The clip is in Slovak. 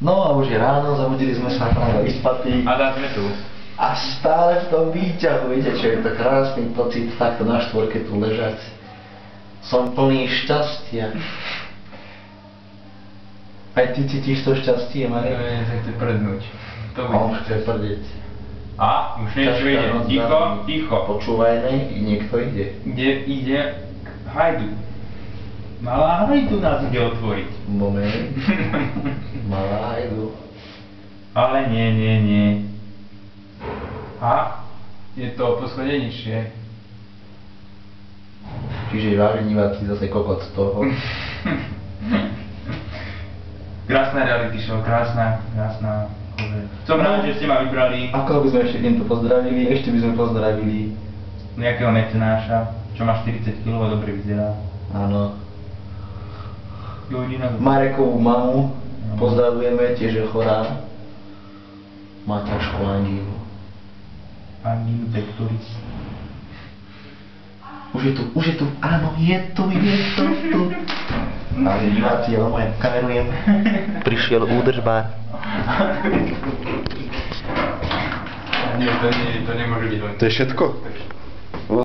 No a už je ráno, zabudili sme sa práve vyspatí. A zase sme tu. A stále v tom výťahu, viete čo, je to krásny pocit takto na štvorke tu ležať. Som plný šťastia. Aj ty cítiš to šťastie, Marek? Neviem, sa chce prdnúť. To A on chce prdeť. A, už niečo ide. Ticho, ticho. Počúvajme, i niekto ide. Kde ide hajdu. Malá hajdu nás ide otvoriť. Moment. Malá idú. Ale nie, nie, nie. A je to poschodie nižšie. Čiže vážení diváci zase kokot z toho. Krásna reality show, krásna, krásna. Som rád, že ste ma vybrali Ako by sme ešte týmto pozdravili? Ešte by sme pozdravili. nejakého mecenáša, čo má 40 kg a dobre vyzerá. Áno. Marekovú mamu pozdravujeme, tiež je chorá. Má ťažkú angínu. Anginu pectoris. Už je tu, už je tu, áno, je tu, je to tu. Ale diváci, ja vám aj kamerujem. Prišiel údržbár. Nie, to nie, to nemôže byť. To je všetko?